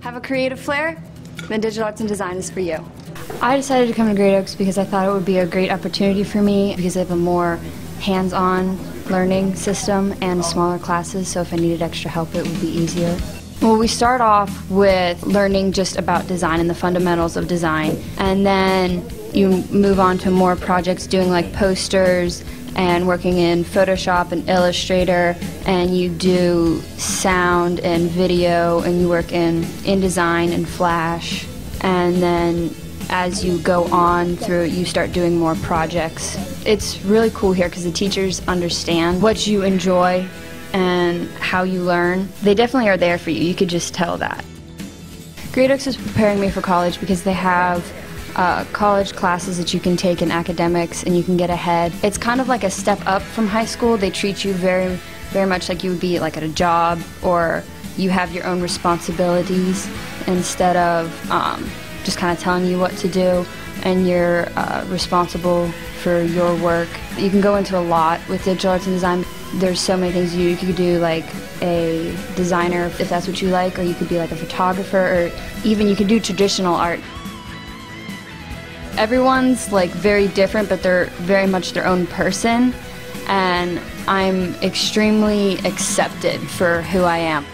Have a creative flair? Then digital arts and design is for you. I decided to come to Great Oaks because I thought it would be a great opportunity for me because they have a more hands-on learning system and smaller classes, so if I needed extra help it would be easier. Well, we start off with learning just about design and the fundamentals of design, and then you move on to more projects doing like posters and working in Photoshop and Illustrator, and you do sound and video, and you work in InDesign and Flash, and then as you go on through it, you start doing more projects. It's really cool here because the teachers understand what you enjoy and how you learn. They definitely are there for you. You could just tell that. Great Oaks is preparing me for college because they have uh, college classes that you can take in academics and you can get ahead. It's kind of like a step up from high school. They treat you very, very much like you would be like at a job or you have your own responsibilities instead of um, just kind of telling you what to do and you're uh, responsible for your work. You can go into a lot with digital arts and design. There's so many things you. You could do like a designer if that's what you like, or you could be like a photographer, or even you could do traditional art. Everyone's like very different, but they're very much their own person, and I'm extremely accepted for who I am.